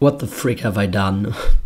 What the frick have I done?